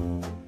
Bye.